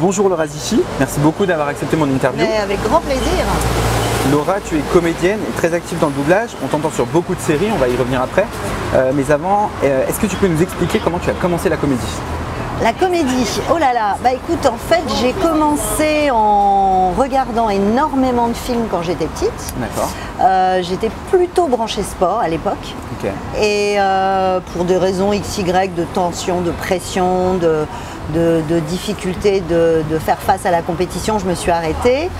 Bonjour Laura Zichi, merci beaucoup d'avoir accepté mon interview. Mais avec grand plaisir. Laura, tu es comédienne et très active dans le doublage. On t'entend sur beaucoup de séries, on va y revenir après. Euh, mais avant, euh, est-ce que tu peux nous expliquer comment tu as commencé la comédie? La comédie, oh là là, bah écoute, en fait, j'ai commencé en regardant énormément de films quand j'étais petite. D'accord. Euh, j'étais plutôt branchée sport à l'époque. Ok. Et euh, pour des raisons XY, de tension, de pression, de, de, de difficulté de, de faire face à la compétition, je me suis arrêtée.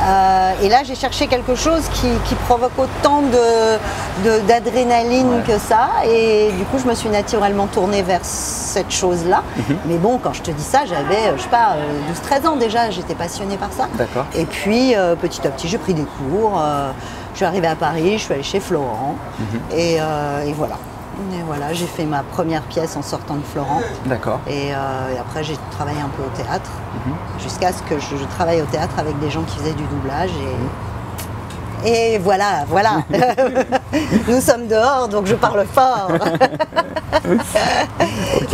Euh, et là, j'ai cherché quelque chose qui, qui provoque autant de- de- d'adrénaline Ouais. que ça. Et du coup, je me suis naturellement tournée vers cette chose-là. Mhm. Mais bon, quand je te dis ça, j'avais, euh, je sais pas, 12-13 ans déjà, j'étais passionnée par ça. D'accord. Et puis, euh, petit à petit, j'ai pris des cours. euh, je suis arrivée à Paris, je suis allée chez Florent. Mhm. et, euh, et voilà. Et voilà, j'ai fait ma première pièce en sortant de Florent. D'accord. Et, euh, et après, j'ai travaillé un peu au théâtre. Mhm. Jusqu'à ce que je, je travaille au théâtre avec des gens qui faisaient du doublage. Et, et voilà, voilà. Nous sommes dehors, donc je parle fort.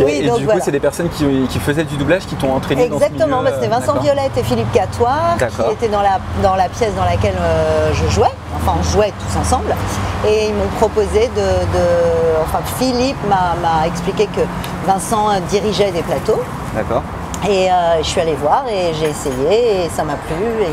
Oui, et donc du voilà. coup, c'est des personnes qui, qui faisaient du doublage qui t'ont entraîné Exactement, bah, c'était Vincent d'accord. Violette et Philippe Catoire qui étaient dans la, dans la pièce dans laquelle euh, je jouais, enfin on jouait tous ensemble, et ils m'ont proposé de, de- Enfin Philippe m'a expliqué que Vincent euh, dirigeait des plateaux, D'accord. et euh, je suis allée voir et j'ai essayé, et ça m'a plu, et,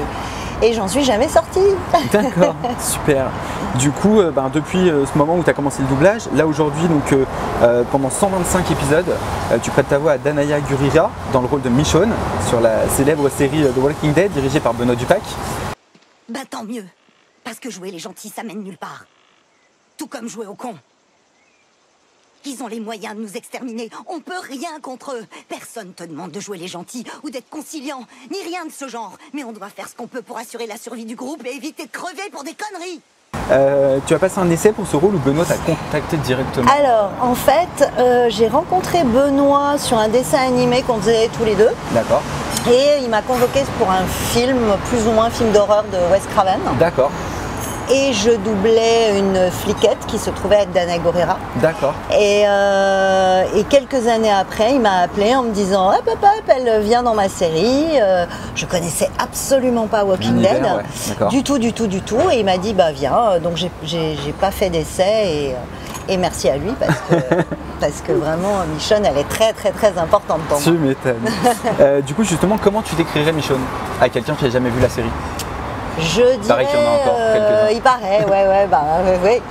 et j'en suis jamais sortie. D'accord, super. Du coup, euh, ben, depuis euh, ce moment où tu as commencé le doublage, là aujourd'hui, donc euh, pendant 125 épisodes, euh, tu prêtes ta voix à Danaya Gurira dans le rôle de Michonne sur la célèbre série The Walking Dead dirigée par Benoît Dupac. Bah tant mieux. Parce que jouer les gentils, ça mène nulle part. Tout comme jouer aux cons. Ils ont les moyens de nous exterminer. On peut rien contre eux. Personne te demande de jouer les gentils ou d'être conciliant, ni rien de ce genre. Mais on doit faire ce qu'on peut pour assurer la survie du groupe et éviter de crever pour des conneries. Euh, tu as passé un essai pour ce rôle où Benoît t'a contacté directement. Alors, en fait, euh, j'ai rencontré Benoît sur un dessin animé qu'on faisait tous les deux. D'accord, Et il m'a convoqué pour un film, plus ou moins film d'horreur de Wes Craven. d'accord, Et je doublais une fliquette qui se trouvait être Dana Gorera. d'accord. Et, euh, et quelques années après, il m'a appelé en me disant Hop, hop, hop, elle vient dans ma série. Euh, je connaissais absolument pas Walking Dead. ouais, du tout, du tout, du tout. Et il m'a dit Bah, viens. Donc, j'ai- pas fait d'essai. Et, euh, et merci à lui parce que, parce que vraiment, Michonne, elle est très, très, très importante pour Tu moi. m'étonnes. Euh, du coup, justement, comment tu décrirais Michonne à quelqu'un qui n'a jamais vu la série? Je dirais. Paraît qu'il y en a encore euh, quelques-uns. il paraît, ouais, ouais, bah, ouais, ouais.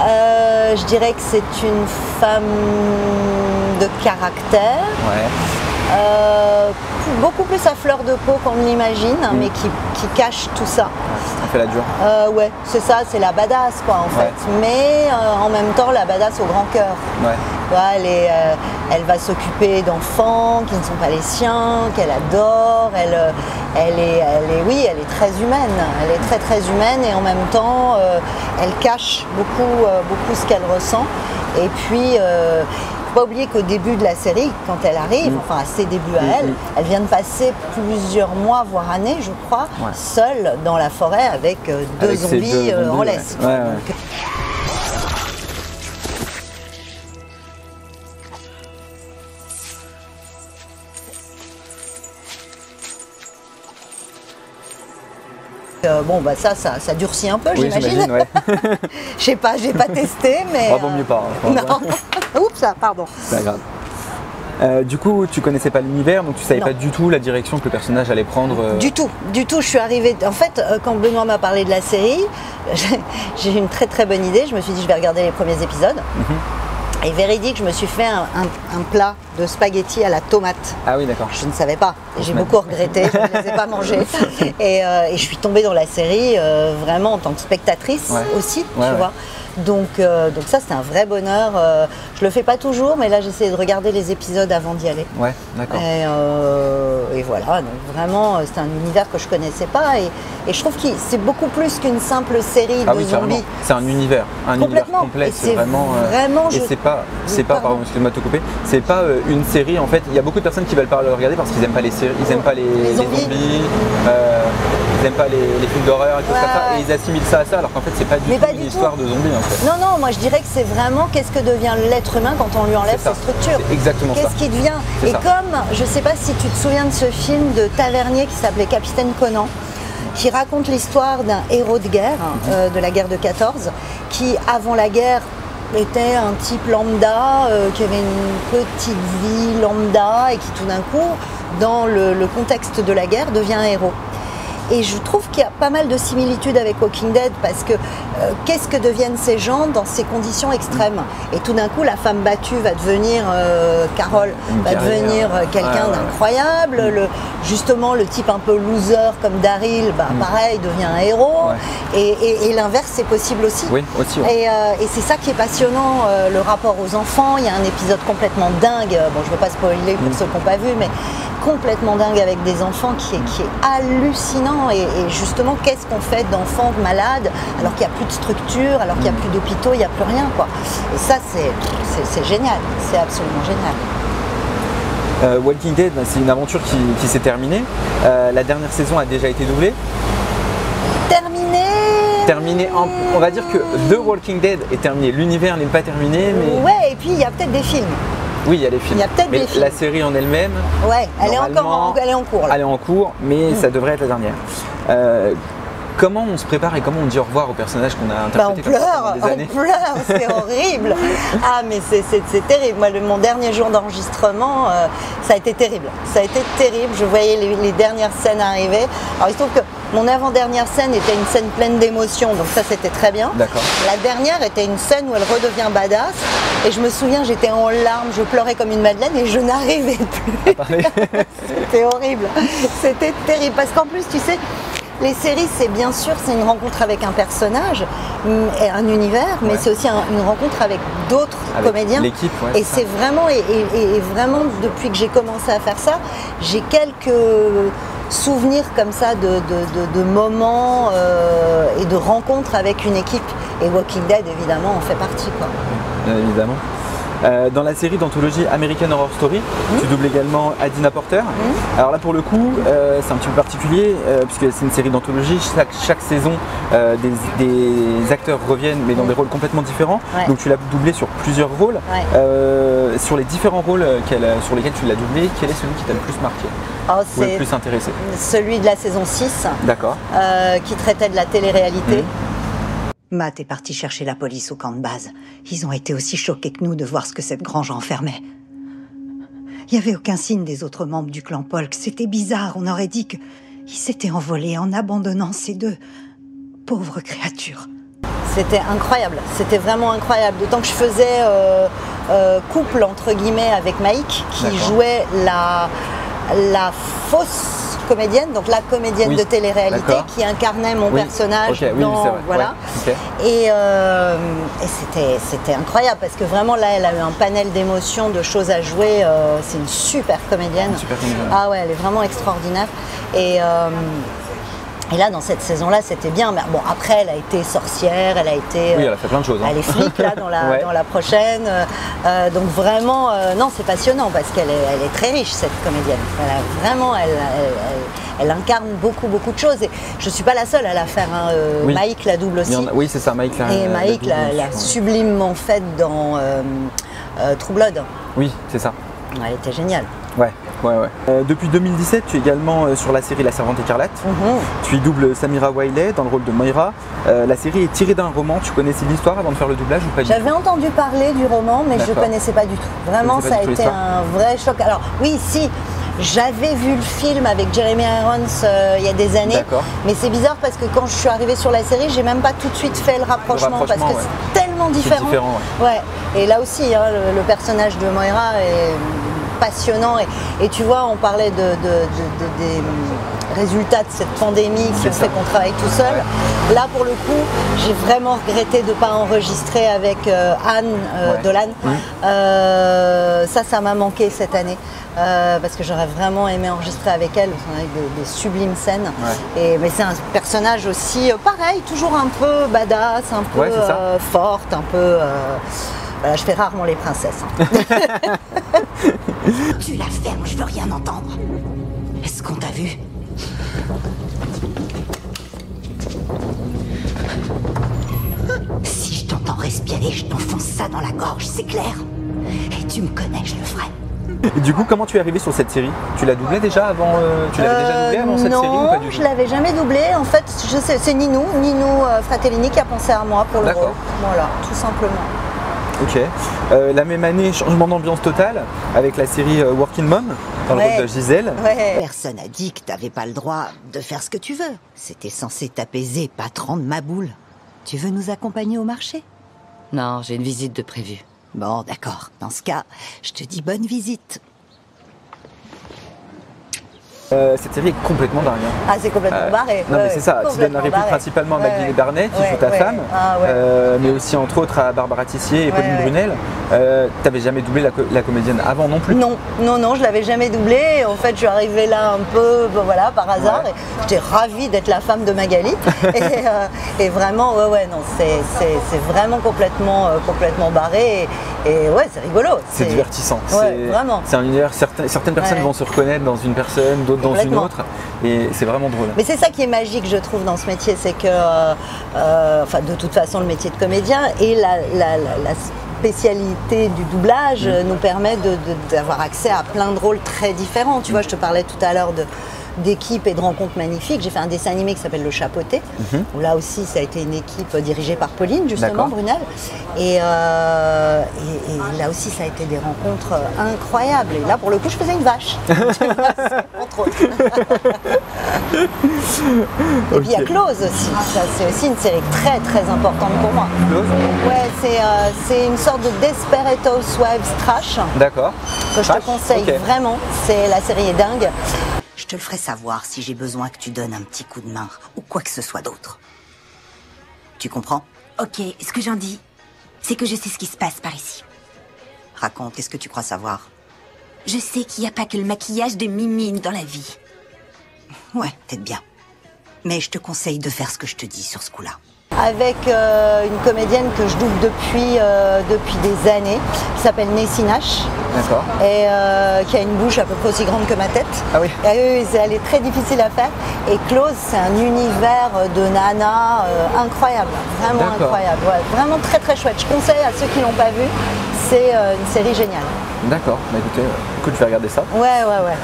Euh, je dirais que c'est une femme de caractère, Ouais. euh, beaucoup plus à fleur de peau qu'on ne l'imagine, Mm. mais qui, qui cache tout ça. On fait la dure. Euh, ouais, c'est ça, c'est la badass, quoi, en Ouais. fait. Mais euh, en même temps, la badass au grand cœur. Ouais. Elle, est, euh, elle va s'occuper d'enfants qui ne sont pas les siens, qu'elle adore. Elle, euh, elle, est, elle est, oui, elle est très humaine. Elle est très très humaine et en même temps, euh, elle cache beaucoup, euh, beaucoup ce qu'elle ressent. Et puis, euh, faut pas oublier qu'au début de la série, quand elle arrive, enfin à ses débuts à Mm, elle, mm. elle vient de passer plusieurs mois, voire années, je crois, Ouais. seule dans la forêt avec deux Avec zombies, en laisse. ouais. Ouais, Euh, bon, bah ça, ça, ça durcit un peu, Oui, j'imagine. ouais. Je sais pas, j'ai pas testé, mais. Ah, vaut mieux pas, hein, pense. non. Oups, ah, pardon. C'est pas grave. Euh, du coup, tu connaissais pas l'univers, donc tu savais Non. pas du tout la direction que le personnage allait prendre. euh, Du tout, du tout. Je suis arrivée. En fait, euh, quand Benoît m'a parlé de la série, j'ai eu une très très bonne idée. Je me suis dit, je vais regarder les premiers épisodes. Mhm. Et véridique, je me suis fait un, un- un plat de spaghettis à la tomate. Ah oui, d'accord. Je ne savais pas. J'ai beaucoup regretté. Je ne les ai pas mangés. Et, euh, et je suis tombée dans la série euh, vraiment en tant que spectatrice Ouais. aussi, Ouais, tu ouais. vois. Donc, euh, donc ça, c'est un vrai bonheur. Euh, je le fais pas toujours, mais là, j'essaie de regarder les épisodes avant d'y aller. Ouais, d'accord. Et, euh, et voilà, donc vraiment, c'est un univers que je connaissais pas. Et, et je trouve que c'est beaucoup plus qu'une simple série Ah de oui, zombies. C'est un univers, un univers complet. Et C'est vraiment. vraiment, et c'est pas, c'est pas, Pardon. excuse-moi de te couper. C'est pas une série en fait. Il y a beaucoup de personnes qui veulent pas le regarder parce qu'ils aiment pas les séries, ils aiment pas les, Les zombies. euh, ils aiment pas les, les films d'horreur et tout Ouais, ça, ouais. et ils assimilent ça à ça, alors qu'en fait c'est pas du Mais tout pas une du histoire tout. de zombies en fait. Non, non, moi je dirais que c'est vraiment qu'est-ce que devient l'être humain quand on lui enlève structures. C'est exactement. Qu'est-ce qui devient Et ça. comme, je sais pas si tu te souviens de ce film de Tavernier qui s'appelait Capitaine Conan, qui raconte l'histoire d'un héros de guerre, Mhm. euh, de la guerre de 14, qui avant la guerre était un type lambda, euh, qui avait une petite vie lambda et qui tout d'un coup, dans le, le contexte de la guerre, devient un héros. Et je trouve qu'il y a pas mal de similitudes avec Walking Dead parce que euh, qu'est-ce que deviennent ces gens dans ces conditions extrêmes? Et tout d'un coup, la femme battue va devenir euh, Carole, Une va carrière. devenir euh, quelqu'un ouais. d'incroyable. Le, justement, le type un peu loser comme Daryl, bah, pareil, devient un héros. Ouais. Et, et- et l'inverse, c'est possible aussi. Oui, aussi. ouais. Et, euh, et c'est ça qui est passionnant, le rapport aux enfants. Il y a un épisode complètement dingue, bon je ne veux pas spoiler pour Mm. ceux qui n'ont pas vu, mais complètement dingue avec des enfants qui est, qui est hallucinant. Et, et justement, qu'est-ce qu'on fait d'enfants malades alors qu'il n'y a plus de structure, alors qu'il n'y a plus d'hôpitaux, il n'y a plus rien. Quoi. Et ça, c'est, génial, c'est absolument génial. Euh, Walking Dead, c'est une aventure qui, qui s'est terminée. Euh, la dernière saison a déjà été doublée. Terminé Terminée en- on va dire que The Walking Dead est terminé. L'univers n'est pas terminé, mais Ouais, et puis il y a peut-être des films. Oui, il y a les films. Il y a peut-être des films. la série en elle-même, Ouais, elle est encore en, Normalement, elle est en cours. Là. elle est en cours, mais ça devrait être la dernière. Euh, comment on se prépare et comment on dit au revoir aux personnages qu'on a Bah, on interprétés comme ça pleure, des on années pleure, c'est horrible. Ah mais c'est- terrible. Moi, le- mon dernier jour d'enregistrement, euh, ça a été terrible. Ça a été terrible. Je voyais les, les dernières scènes arriver. Alors il se trouve que mon avant-dernière scène était une scène pleine d'émotions, donc ça c'était très bien. D'accord. La dernière était une scène où elle redevient badass. Et je me souviens, j'étais en larmes, je pleurais comme une madeleine et je n'arrivais plus. Parler. C'était horrible. C'était terrible. Parce qu'en plus, tu sais, les séries, c'est bien sûr, c'est une rencontre avec un personnage, mm, et un univers, mais Ouais. c'est aussi un- une rencontre avec d'autres comédiens. l'équipe, ouais, et c'est c'est vraiment, et, et- et vraiment, depuis que j'ai commencé à faire ça, j'ai quelques souvenirs comme ça de, de- de- de moments euh, et de rencontres avec une équipe. Et Walking Dead, évidemment, en fait partie. Quoi. Bien évidemment. Euh, dans la série d'anthologie American Horror Story, Mmh. tu doubles également Adina Porter. Alors là, pour le coup, euh, c'est un petit peu particulier euh, puisque c'est une série d'anthologie. Chaque, chaque saison, des, des acteurs reviennent, mais dans des rôles complètement différents. Ouais. Donc tu l'as doublé sur plusieurs rôles. Ouais. Sur les différents rôles sur lesquels tu l'as doublé, quel est celui qui t'a le plus marqué Oh, ou le plus intéressé? celui de la saison 6 D'accord. euh, qui traitait de la télé-réalité. Matt est parti chercher la police au camp de base. Ils ont été aussi choqués que nous de voir ce que cette grange renfermait. Il n'y avait aucun signe des autres membres du clan Polk. C'était bizarre. On aurait dit que ils s'étaient envolés en abandonnant ces deux pauvres créatures. C'était incroyable, c'était vraiment incroyable. D'autant que je faisais euh, euh, couple entre guillemets avec Maïk qui jouait la, la fausse comédienne, donc la comédienne Oui, de télé-réalité qui incarnait mon Oui, personnage dans vrai, voilà. ouais. Et, euh, et c'était, c'était incroyable parce que vraiment là, elle a eu un panel d'émotions, de choses à jouer. euh, c'est une super comédienne. Une super comédienne. Ah ouais, elle est vraiment extraordinaire. Et, euh, et là, dans cette saison-là, c'était bien. Mais bon, après, elle a été sorcière, elle a été. Oui, euh, elle a fait plein de choses. hein. elle est flic là dans la, Ouais. dans la prochaine. Euh, euh, donc vraiment, euh, non, c'est passionnant parce qu'elle est, elle est très riche cette comédienne. Elle a vraiment, elle, elle- elle- elle incarne beaucoup beaucoup de choses. Et je suis pas la seule à la faire. hein. Euh, Oui. Maïk la double aussi. a- Oui, c'est ça, Mike. l'a- Et Maïk l'a sublimement faite dans euh, euh, True Blood. Oui, c'est ça. Elle était géniale. Ouais, ouais, ouais. Euh, depuis 2017, tu es également euh, sur la série La Servante écarlate. Mhm. Tu y doubles Samira Wiley dans le rôle de Moira. Euh, la série est tirée d'un roman. Tu connaissais l'histoire avant de faire le doublage ou pas du tout J'avais entendu parler du roman, mais je ne connaissais pas du tout. Vraiment, ça a été un vrai choc. Alors, oui, si, j'avais vu le film avec Jeremy Irons il y a des années. D'accord. Mais c'est bizarre parce que quand je suis arrivée sur la série, j'ai même pas tout de suite fait le rapprochement, parce rapprochement, que ouais. c'est tellement différent. différent, ouais. Et là aussi, hein, le, le personnage de Moira est passionnant. Et, et tu vois, on parlait de, de- de- de- des résultats de cette pandémie qui ont fait qu'on travaille tout seul. Là, pour le coup, j'ai vraiment regretté de ne pas enregistrer avec euh, Anne euh, Ouais. Dolan. Euh, ça, ça m'a manqué cette année. parce que j'aurais vraiment aimé enregistrer avec elle, qu'on a eu des, des sublimes scènes. Et, mais c'est un personnage aussi, pareil, toujours un peu badass, un peu forte, un peu. voilà, je fais rarement les princesses. hein. Tu la fermes, je veux rien entendre. Est-ce qu'on t'a vu? Si je t'entends respirer, je t'enfonce ça dans la gorge, c'est clair? Et tu me connais, je le ferai. Et du coup, comment tu es arrivé sur cette série? Tu l'as doublé déjà avant euh, Tu l'avais déjà doublé avant cette non, série ou pas du tout? je l'avais jamais doublé. En fait, je sais, c'est Ninou, Ninou euh, Fratellini qui a pensé à moi pour le rôle. Voilà, tout simplement. Ok. Euh, la même année, changement d'ambiance totale avec la série euh, Working Mom dans le rôle de Gisèle. Ouais. Personne n'a dit que t'avais pas le droit de faire ce que tu veux. C'était censé t'apaiser, pas te rendre ma boule. Tu veux nous accompagner au marché? Non, j'ai une visite de prévue. Bon, d'accord. Dans ce cas, je te dis bonne visite. Euh, cette série est complètement dingue. hein. Ah, c'est complètement Euh, barré. Non mais c'est ça, tu donnes la réplique principalement à. Magdalene Barnet qui joue ta femme, Ah, euh, mais aussi entre autres à Barbara Tissier et Pauline. Brunel. Euh, T'avais jamais doublé la, co- la comédienne avant non plus? Non, non, non, je l'avais jamais doublé. En fait, je suis arrivée là un peu, voilà, par hasard. J'étais ravie d'être la femme de Magali. et, et vraiment, ouais, ouais, non, c'est vraiment complètement, complètement barré. Et, et ouais, c'est rigolo. C'est divertissant. Ouais, C'est- vraiment. C'est un univers, certaines, certaines personnes Ouais. vont se reconnaître dans une personne, d'autres dans une autre. Et c'est vraiment drôle. Mais c'est ça qui est magique, je trouve, dans ce métier, c'est que, euh, euh, enfin, de toute façon, le métier de comédien et la, la- la- la spécialité du doublage Mm. nous permet d'avoir accès à plein de rôles très différents. Tu vois, je te parlais tout à l'heure de d'équipes et de rencontres magnifiques. J'ai fait un dessin animé qui s'appelle Le Chapeauté, où là aussi ça a été une équipe dirigée par Pauline, justement. Brunel. Et, euh, et- et là aussi ça a été des rencontres incroyables. Et là pour le coup je faisais une vache, entre autres. Et puis il y a. Close aussi. C'est aussi une série très très importante pour moi. Close Ouais, c'est euh, c'est une sorte de Desperate Housewives trash D'accord. que je Trash te conseille vraiment. C'est la série est dingue. Je te le ferai savoir si j'ai besoin que tu donnes un petit coup de main ou quoi que ce soit d'autre. Tu comprends? Ok, ce que j'en dis, c'est que je sais ce qui se passe par ici. Raconte, qu'est-ce que tu crois savoir? Je sais qu'il n'y a pas que le maquillage de mimine dans la vie. Ouais, peut-être bien. Mais je te conseille de faire ce que je te dis sur ce coup-là. Avec euh, une comédienne que je double depuis, euh, depuis des années, qui s'appelle Nessie Nash. D'accord. et euh, qui a une bouche à peu près aussi grande que ma tête. Ah oui. Et, elle est très difficile à faire. Et Close, c'est un univers de nana incroyable, vraiment incroyable. Ouais, vraiment très très chouette. Je conseille à ceux qui l'ont pas vu. C'est une série géniale. D'accord. Bah écoutez, écoute, je vais regarder ça. Ouais, ouais, ouais.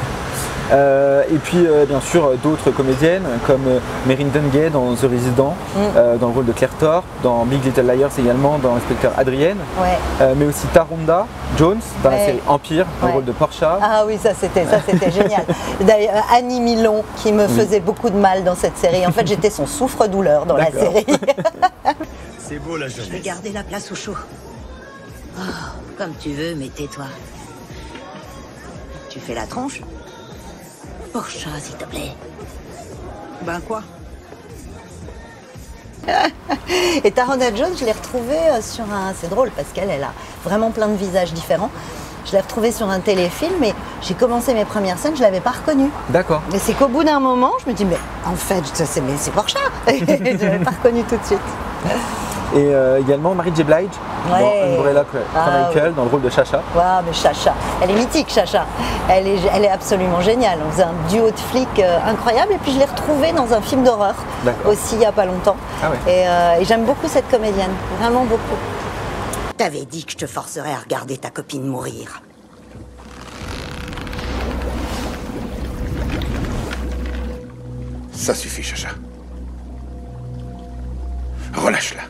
Euh, et puis euh, bien sûr d'autres comédiennes comme euh, Meryn Dungay dans The Resident, Mm. euh, dans le rôle de Claire Thor, dans Big Little Liars également, dans l'inspecteur Adrienne, Ouais. Euh, mais aussi Taronda Jones dans la série Empire, dans Ouais. le rôle de Portia. Ah oui, ça c'était ça c'était génial. D'ailleurs, Annie Milon qui me faisait beaucoup de mal dans cette série. En fait, j'étais son souffre-douleur dans la série. C'est beau la Je vais garder la place au chaud. Oh, Comme tu veux, mais tais-toi. Tu fais la tronche Pour chat, s'il te plaît. Ben quoi? Et Taronda Jones, je l'ai retrouvée euh, sur un. C'est drôle parce qu'elle, elle a vraiment plein de visages différents. Je l'ai retrouvée sur un téléfilm et j'ai commencé mes premières scènes, je l'avais pas reconnue. D'accord. Et c'est qu'au bout d'un moment, je me dis, mais en fait, c'est mais c'est Portia Je l'avais pas reconnue tout de suite. Et euh, également Mary J. Blige Ouais. dans Umbrella Ah, Chronicle, ouais. dans le rôle de Chacha. Waouh, mais Chacha, elle est mythique, Chacha. Elle est, elle est absolument géniale. On faisait un duo de flics euh, incroyable. Et puis je l'ai retrouvée dans un film d'horreur aussi il y a pas longtemps. Ah ouais. Et, euh, et j'aime beaucoup cette comédienne, vraiment beaucoup. T'avais dit que je te forcerais à regarder ta copine mourir. Ça suffit, Chacha. Relâche-la.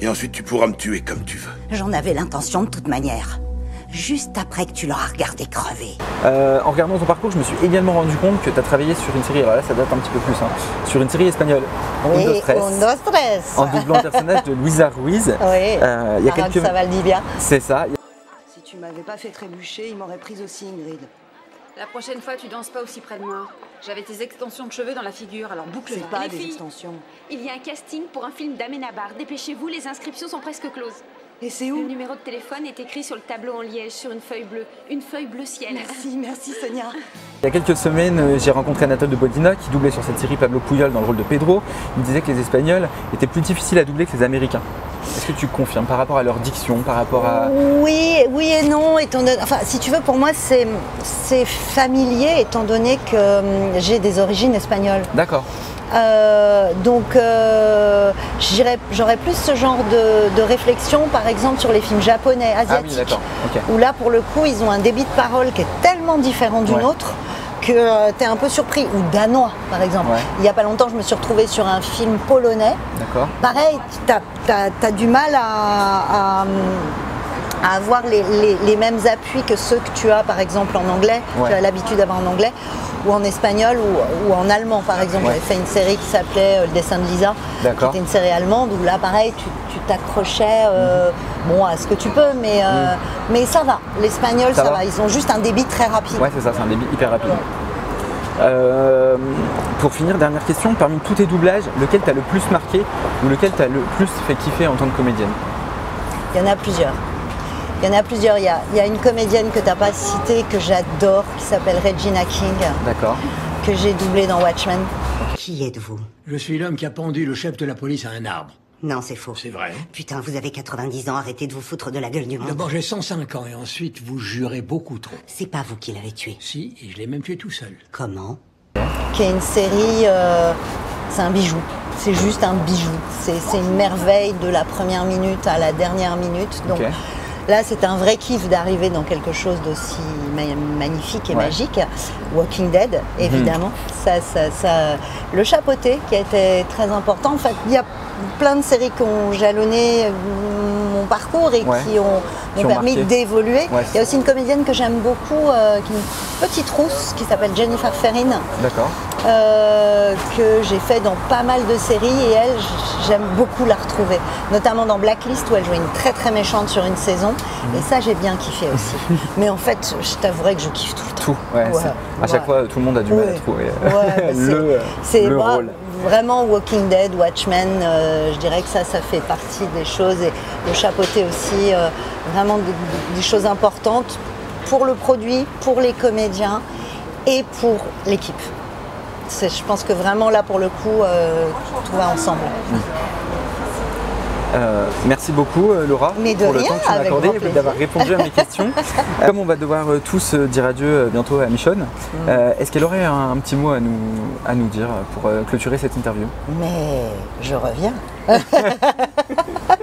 Et ensuite, tu pourras me tuer comme tu veux. J'en avais l'intention de toute manière. Juste après que tu l'auras regardé crever. Euh, en regardant ton parcours, je me suis également rendu compte que tu as travaillé sur une série, alors là ça date un petit peu plus, hein, sur une série espagnole, Undo Oui, Stress, Stress. en doublant le personnage de Luisa Ruiz. Oui, Euh, il y a Arantxa quelques... Valdivia. C'est ça. Si tu m'avais pas fait trébucher, il m'aurait prise aussi, Ingrid. La prochaine fois, tu danses pas aussi près de moi. J'avais tes extensions de cheveux dans la figure, alors boucle C'est pas les des filles, extensions. Il y a un casting pour un film d'Amenabar. Dépêchez-vous, les inscriptions sont presque closes. Et c'est Le où numéro de téléphone est écrit sur le tableau en liège sur une feuille bleue. Une feuille bleu ciel. Merci, merci Sonia. Il y a quelques semaines, euh, j'ai rencontré Anatole de Bodina qui doublait sur cette série Pablo Puyol dans le rôle de Pedro. Il me disait que les Espagnols étaient plus difficiles à doubler que les Américains. Est-ce que tu confirmes par rapport à leur diction, par rapport à... Oui, oui et non. Étant donné, enfin, si tu veux, pour moi, c'est familier étant donné que hum, j'ai des origines espagnoles. D'accord. Euh, donc euh, j'aurais plus ce genre de, de réflexion, par exemple, sur les films japonais, Ah oui, asiatiques, où là, pour le coup, ils ont un débit de parole qui est tellement différent d'une Ouais. autre que tu es un peu surpris. Ou danois, par exemple. Ouais. Il n'y a pas longtemps, je me suis retrouvée sur un film polonais. D'accord. Pareil, tu as, du mal à, à, à avoir les, les- les mêmes appuis que ceux que tu as par exemple en anglais, Ouais. tu as l'habitude d'avoir en anglais, ou en espagnol ou, ou en allemand par exemple. Ouais. J'avais fait une série qui s'appelait euh, Le dessin de Lisa, qui était une série allemande où là pareil, tu tu t'accrochais euh, bon, à ce que tu peux, mais, euh, mais ça va. L'espagnol, Mhm. Ça ça, va. va. Ils ont juste un débit très rapide. Ouais, c'est ça, c'est un débit hyper rapide. Euh, pour finir, dernière question, parmi tous tes doublages, lequel t'a le plus marqué ou lequel t'a le plus fait kiffer en tant que comédienne? Il y en a plusieurs. Il y en a plusieurs. Il y a, il y a une comédienne que tu n'as pas citée, que j'adore, qui s'appelle Regina King, D'accord. que j'ai doublée dans Watchmen. Qui êtes-vous? Je suis l'homme qui a pendu le chef de la police à un arbre. Non, c'est faux. C'est vrai. Putain, vous avez 90 ans, arrêtez de vous foutre de la gueule du monde. D'abord, j'ai 105 ans et ensuite, vous jurez beaucoup trop. C'est pas vous qui l'avez tué. Si, et je l'ai même tué tout seul. Comment qui est une série, euh, c'est un bijou. C'est juste un bijou. C'est c'est une merveille de la première minute à la dernière minute. Donc là, c'est un vrai kiff d'arriver dans quelque chose d'aussi ma- magnifique et Ouais. magique. Walking Dead, évidemment. ça, ça, ça- le chapeauté qui a été très important. En fait, il y a plein de séries qui ont jalonné euh, mon parcours et Ouais. qui ont, Qui m'ont ont permis d'évoluer. Ouais. Il y a aussi une comédienne que j'aime beaucoup, euh, qui est une petite rousse, qui s'appelle Jennifer Ferrin D'accord. euh, que j'ai fait dans pas mal de séries et elle, j'aime beaucoup la retrouver. Notamment dans Blacklist où elle jouait une très très méchante sur une saison et ça j'ai bien kiffé aussi. Mais en fait, je t'avouerais que je kiffe tout le temps. Tout. Ouais, Ouais, à chaque fois, tout le monde a du mal à trouver Ouais, le, le rôle. Vraiment Walking Dead, Watchmen, euh, je dirais que ça, ça fait partie des choses et le chapeauté aussi, euh, vraiment des, choses importantes pour le produit, pour les comédiens et pour l'équipe. Je pense que vraiment là pour le coup, euh, tout va ensemble. Euh, merci beaucoup euh, Laura Mais de pour le temps que tu m'as accordé et d'avoir répondu à mes questions. Comme on va devoir euh, tous dire adieu bientôt à Michonne, Mm. est-ce qu'elle aurait un, un petit mot à nous, à nous dire pour clôturer cette interview? Mais je reviens.